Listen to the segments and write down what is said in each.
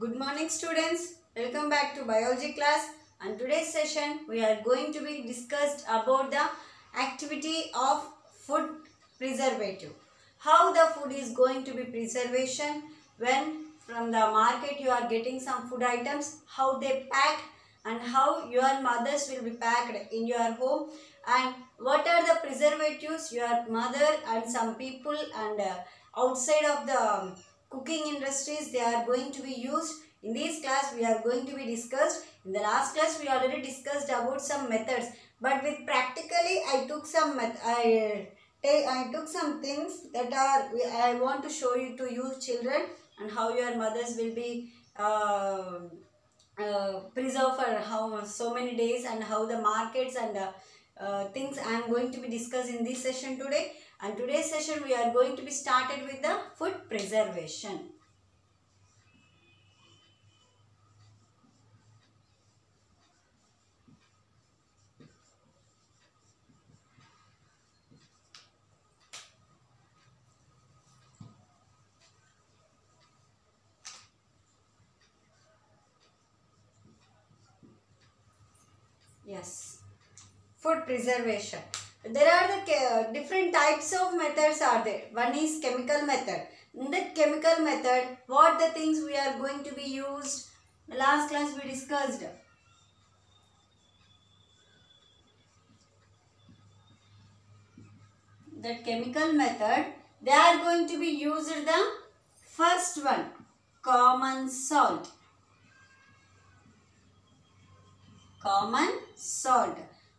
Good morning students. Welcome back to biology class and today's session we are going to be discussed about the activity of food preservative. How the food is going to be preservation when from the market you are getting some food items, how they pack and how your mothers will be packed in your home and what are the preservatives your mother and some people and uh, outside of the um, cooking industries they are going to be used. In this class we are going to be discussed. In the last class we already discussed about some methods. But with practically i took some met- i take i took some things that are i want to show you to you children and how your mothers will be uh, uh, preserve for how so many days and how the markets and uh, uh, things I am going to be discussed in this session today. And today's session we are going to be started with the food preservation. Yes. Food preservation. There are the different types of methods are there. One is chemical method. In that chemical method, what the things we are going to be used? Last class we discussed. That chemical method, they are going to be used the first one, common salt. common salt.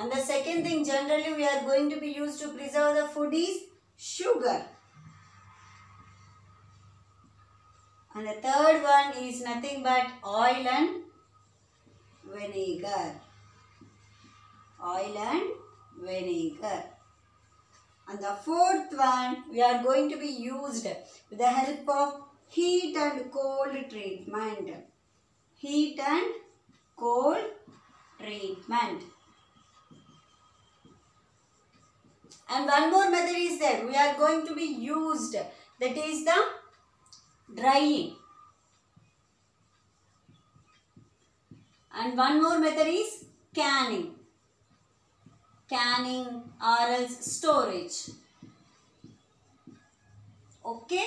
And the second thing generally we are going to be used to preserve the food is sugar. And the third one is nothing but oil and vinegar. Oil and vinegar. And the fourth one we are going to be used with the help of heat and cold treatment. Heat and cold treatment. And one more method is there. We are going to be used. That is the drying. And one more method is canning. Canning or else storage. Okay?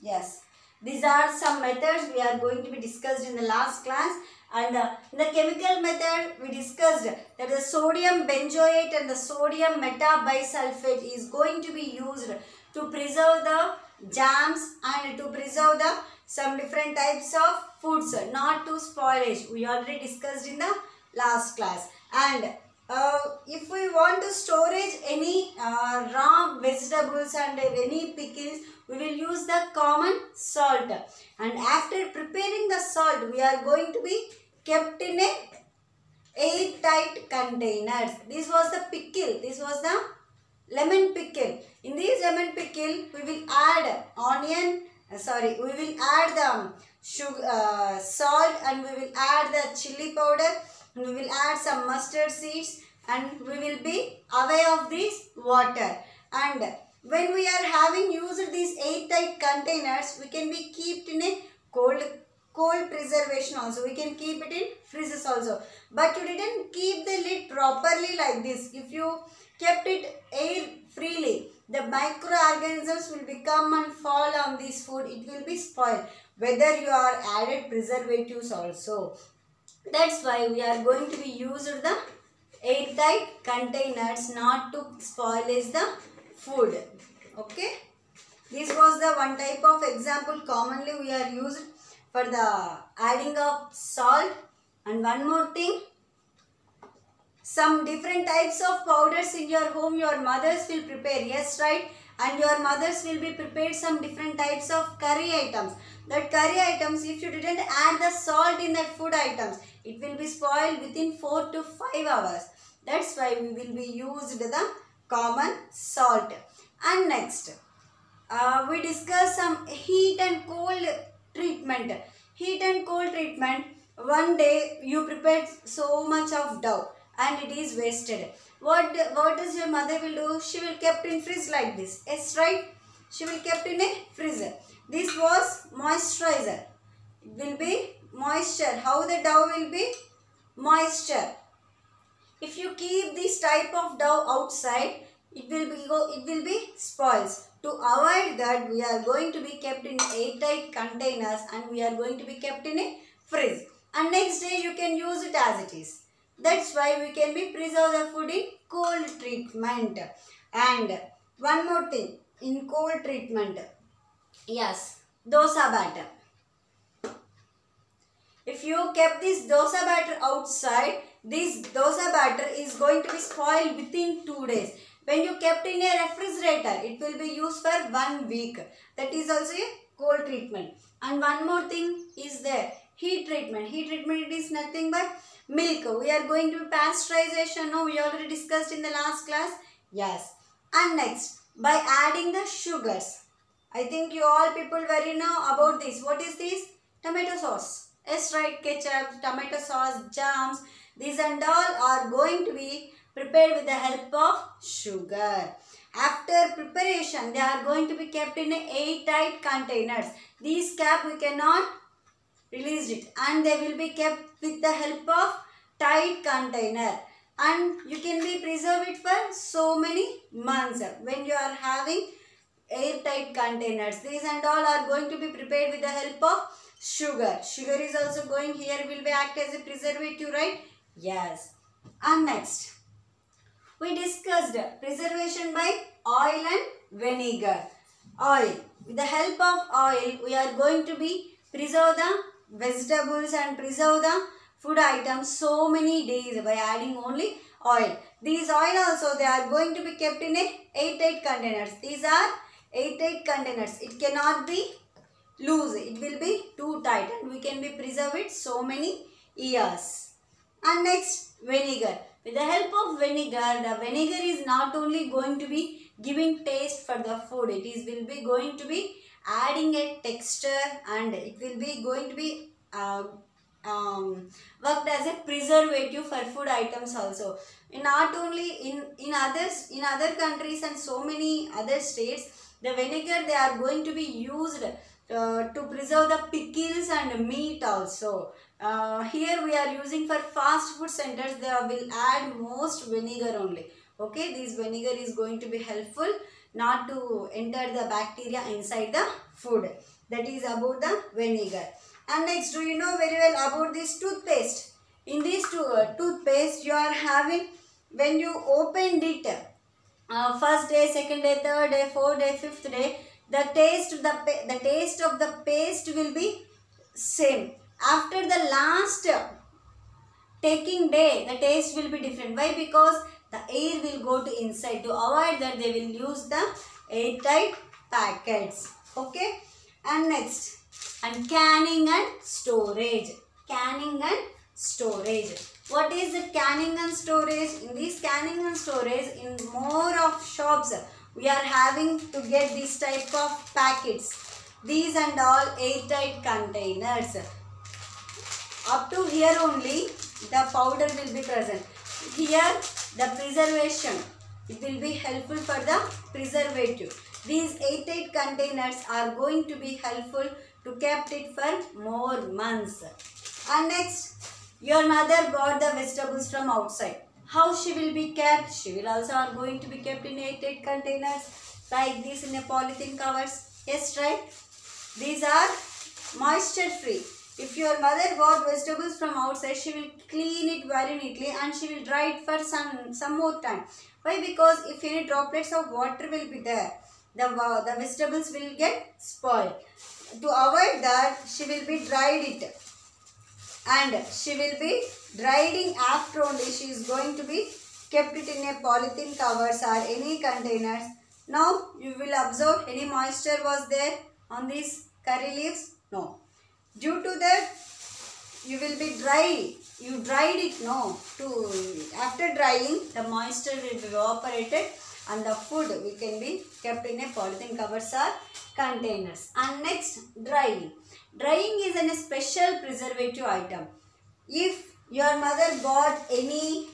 Yes. These are some methods we are going to be discussed in the last class. And uh, the chemical method, we discussed that the sodium benzoate and the sodium metabisulfate is going to be used to preserve the jams and to preserve the some different types of foods, not to spoilage. We already discussed in the last class. And uh, if we want to storage any uh, raw vegetables and any pickles, we will use the common salt. And after preparing the salt, we are going to be kept in a airtight containers. This was the pickle. This was the lemon pickle. In this lemon pickle, we will add onion. uh, sorry, we will add the sugar, uh, salt, and we will add the chili powder. We will add some mustard seeds, and we will be away of this water. And when we are having used these airtight containers, we can be kept in a also. We can keep it in freezers also. But you didn't keep the lid properly like this. If you kept it air freely, the microorganisms will become and fall on this food. It will be spoiled. Whether you are added preservatives also. That's why we are going to be used the airtight containers not to spoilage the food. Okay. This was the one type of example commonly we are used for the adding of salt and one more thing. Some different types of powders in your home your mothers will prepare yes right? And your mothers will be prepared some different types of curry items. That curry items if you didn't add the salt in that food items it will be spoiled within 4 to 5 hours. That's why we will be used the common salt. And next uh, we discuss some heat and cold treatment. Heat and cold treatment. One day you prepared so much of dough and it is wasted. What what does your mother will do? She will kept in fridge like this. Yes right? She will kept in a freezer this was moisturizer. It will be moisture. How the dough will be? Moisture. If you keep this type of dough outside it will be it will be spoils to avoid that we are going to be kept in airtight containers and we are going to be kept in a fridge. And next day you can use it as it is. That's why we can be preserve the food in cold treatment. And one more thing in cold treatment. Yes dosa batter. If you kept this dosa batter outside, this dosa batter is going to be spoiled within 2 days. When you kept in a refrigerator, it will be used for 1 week. That is also a cold treatment. And one more thing is there, heat treatment. Heat treatment is nothing but milk. We are going to pasteurization. No, we already discussed in the last class. Yes. And next, by adding the sugars. I think you all people very know about this. What is this? Tomato sauce. Yes, right. Ketchup, tomato sauce, jams. These and all are going to be prepared with the help of sugar. After preparation, they are going to be kept in a airtight containers. These cap we cannot release it and they will be kept with the help of tight container and you can be preserve it for so many months when you are having airtight containers. These and all are going to be prepared with the help of sugar. Sugar is also going here will be act as a preservative, right? Yes. And next, we discussed preservation by oil and vinegar. Oil. With the help of oil, we are going to be preserve the vegetables and preserve the food items so many days by adding only oil. These oil also they are going to be kept in a airtight containers. These are airtight containers. It cannot be loose. It will be too tight and we can be preserve it so many years. And next vinegar. With the help of vinegar, the vinegar is not only going to be giving taste for the food. It is will be going to be adding a texture and it will be going to be uh, um, worked as a preservative for food items also. Not only in, in others, in other countries and so many other states, the vinegar they are going to be used uh, to preserve the pickles and meat also. Uh, here we are using for fast food centers they will add most vinegar only. Okay, this vinegar is going to be helpful not to enter the bacteria inside the food. That is about the vinegar. And next, do you know very well about this toothpaste? In this to, uh, toothpaste, you are having, when you opened it, uh, first day, second day, third day, fourth day, fifth day, the taste the, the taste of the paste will be same. After the last taking day, the taste will be different. Why? Because the air will go to inside. To avoid that, they will use the airtight packets. Okay. And next, and canning and storage. Canning and storage. What is the canning and storage? In this canning and storage, in more of shops, we are having to get this type of packets. These and all airtight containers. Up to here only, the powder will be present. Here, the preservation. It will be helpful for the preservative. These airtight containers are going to be helpful to kept it for more months. And next, your mother bought the vegetables from outside. How she will be kept? She will also are going to be kept in airtight containers like this in a polythene covers. Yes, right? These are moisture free. If your mother bought vegetables from outside, she will clean it very neatly and she will dry it for some, some more time. Why? Because if any droplets of water will be there, the, the vegetables will get spoiled. To avoid that, she will be dried it and she will be drying after only she is going to be kept it in a polythene covers or any containers. Now you will observe any moisture was there on these curry leaves? No. Due to that you will be dry. You dried it no. To after drying the moisture will be evaporated and the food we can be kept in a polythene covers or containers. And next drying. Drying is an, a special preservative item. If your mother bought any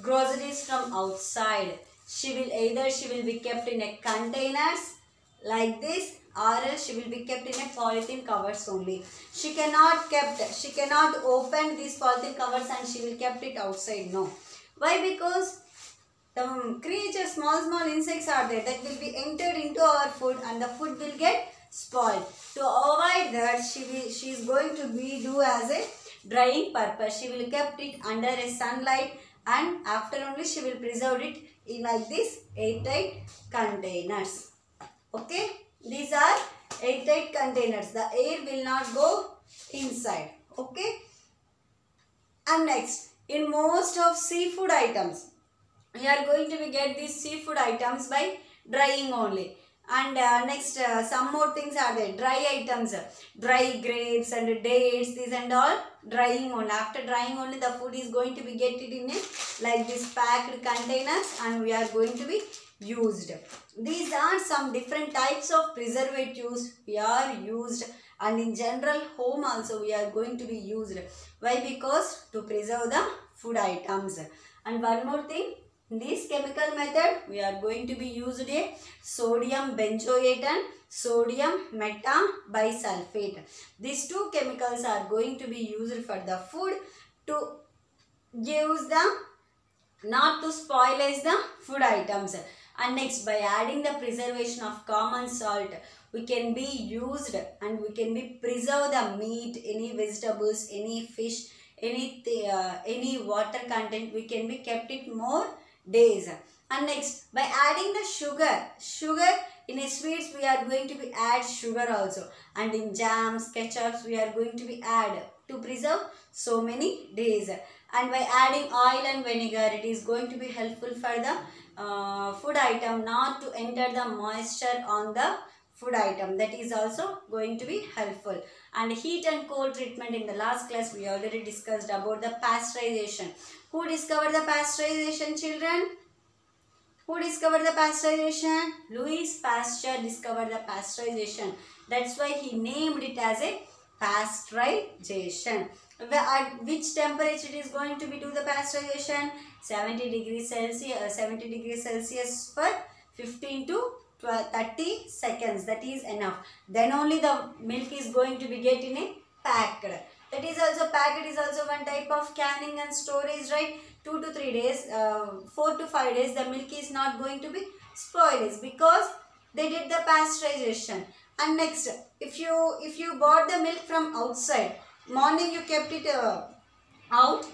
groceries from outside, she will either she will be kept in a containers like this or else she will be kept in a polythene covers only. She cannot kept, she cannot open these polythene covers and she will kept it outside. No. Why? Because the creatures, small, small insects are there that will be entered into our food and the food will get spoiled. To avoid that, she will, she is going to be do as a drying purpose. She will kept it under a sunlight and after only she will preserve it in like this airtight containers. Okay, these are airtight containers. The air will not go inside. Okay, and next in most of seafood items we are going to be get these seafood items by drying only and uh, next uh, some more things are there dry items dry grapes and dates these and all drying only after drying only the food is going to be get it in a like this packed containers and we are going to be used these are some different types of preservatives we are used and in general home also we are going to be used why because to preserve the food items and one more thing in this chemical method, we are going to be used a sodium benzoate and sodium metabisulfate. These two chemicals are going to be used for the food to use the not to spoil the food items. And next, by adding the preservation of common salt, we can be used and we can be preserve the meat, any vegetables, any fish, any uh, any water content. We can be kept it more days. And next, by adding the sugar, sugar in a sweets we are going to be add sugar also. And in jams, ketchups we are going to be add to preserve so many days. And by adding oil and vinegar, it is going to be helpful for the uh, food item not to enter the moisture on the food item. That is also going to be helpful. And heat and cold treatment in the last class we already discussed about the pasteurization. Who discovered the pasteurization children? Who discovered the pasteurization? Louis pasteur discovered the pasteurization. That's why he named it as a pasteurization at which temperature it is going to be to the pasteurization? 70 degrees celsius uh, 70 degrees celsius for 15 to 12, 30 seconds. That is enough. Then only the milk is going to be get in a packed. That is also packed is also one type of canning and storage right? 2 to 3 days uh, 4 to 5 days the milk is not going to be spoiled because they did the pasteurization. And next if you if you bought the milk from outside morning you kept it uh, out.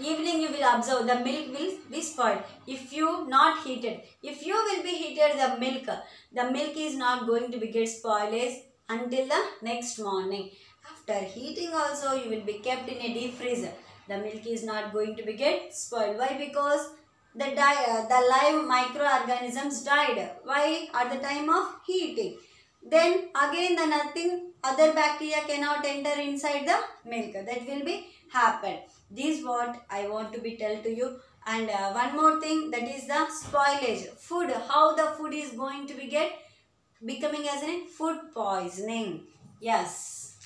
Evening you will observe. The milk will be spoiled. If you not heated if you will be heated the milk the milk is not going to be get spoiled until the next morning. After heating also you will be kept in a deep freezer the milk is not going to be get spoiled. Why? Because the di- uh, the live microorganisms died. Why? At the time of heating. Then again the nothing other bacteria cannot enter inside the milk. That will be happen. This what i want to be tell to you. And uh, one more thing that is the spoilage. Food how the food is going to be get becoming as in food poisoning. Yes.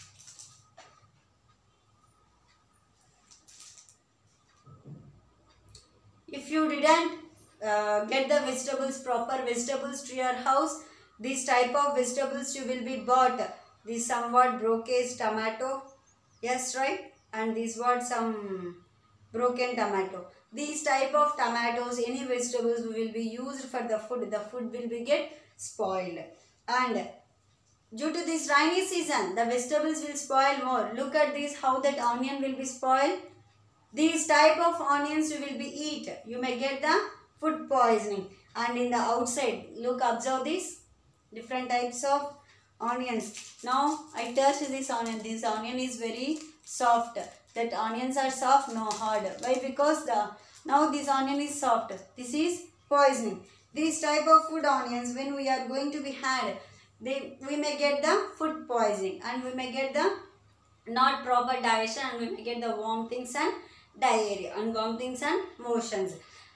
If you didn't uh, get the vegetables proper vegetables to your house this type of vegetables you will be bought this some somewhat brocage tomato. Yes right? And this what some broken tomato. These type of tomatoes any vegetables will be used for the food. The food will be get spoiled. And due to this rainy season the vegetables will spoil more. Look at this how that onion will be spoiled. These type of onions you will be eat. You may get the food poisoning. And in the outside, look, observe this. Different types of onions. Now, I touch this onion. This onion is very soft. That onions are soft, no hard. Why? Because the now this onion is soft. This is poisoning. These type of food onions, when we are going to be had, they we may get the food poisoning and we may get the not proper digestion and we may get the vomitings and diarrhea and vomitings and motions.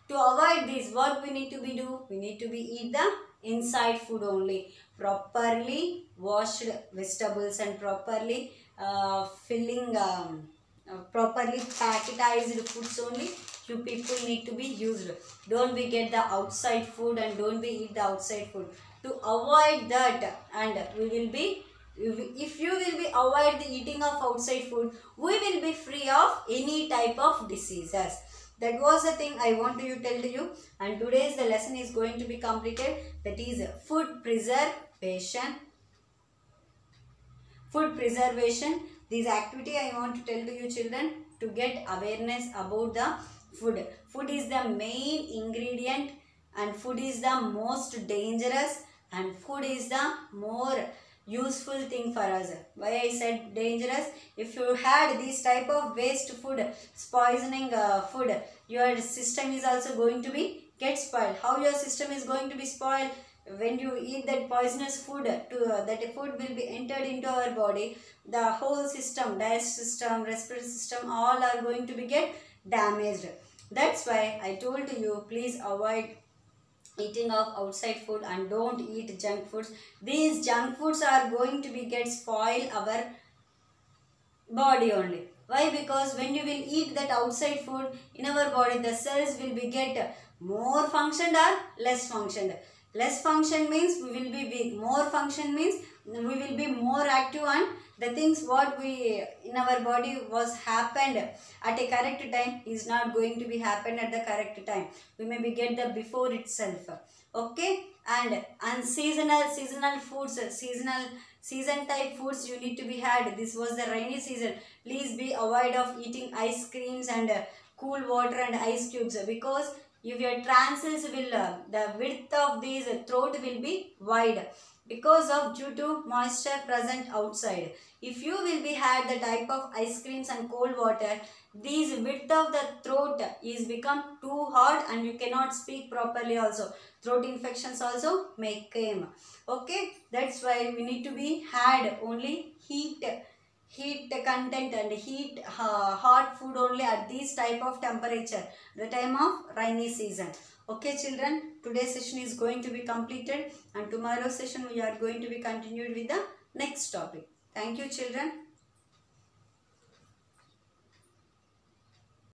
To avoid this, what we need to be do? We need to be eat the inside food only. Properly washed vegetables and properly uh, filling, um, uh, properly packetized foods only. You people need to be used. Don't be get the outside food and don't be eat the outside food. to avoid that and we will be if you will be avoid the eating of outside food we will be free of any type of diseases that was the thing i want to tell to you. And today's the lesson is going to be completed. That is food preservation. Food preservation. This activity i want to tell to you children to get awareness about the food. Food is the main ingredient and food is the most dangerous and food is the more useful thing for us. Why i said dangerous? If you had this type of waste food poisoning uh, food your system is also going to be get spoiled. How your system is going to be spoiled? When you eat that poisonous food to uh, that food will be entered into our body the whole system digestive system respiratory system all are going to be get damaged. That's why i told you please avoid eating of outside food and don't eat junk foods. These junk foods are going to be get spoil our body only. Why? Because when you will eat that outside food in our body the cells will be get more functioned or less functioned. Less function means we will be weak. More function means we will be more active and the things what we in our body was happened at a correct time is not going to be happened at the correct time. We may be get the before itself. Okay? And unseasonal seasonal foods seasonal season type foods you need to be had. This was the rainy season. Please be avoid of eating ice creams and uh, cool water and ice cubes because if your tonsils will uh, the width of these throat will be wide because of due to moisture present outside. If you will be had the type of ice creams and cold water these width of the throat is become too hot and you cannot speak properly also. Throat infections also may come. Okay that's why we need to be had only heat heat content and heat uh, hot food only at this type of temperature the time of rainy season okay children today's session is going to be completed and tomorrow's session we are going to be continued with the next topic. Thank you children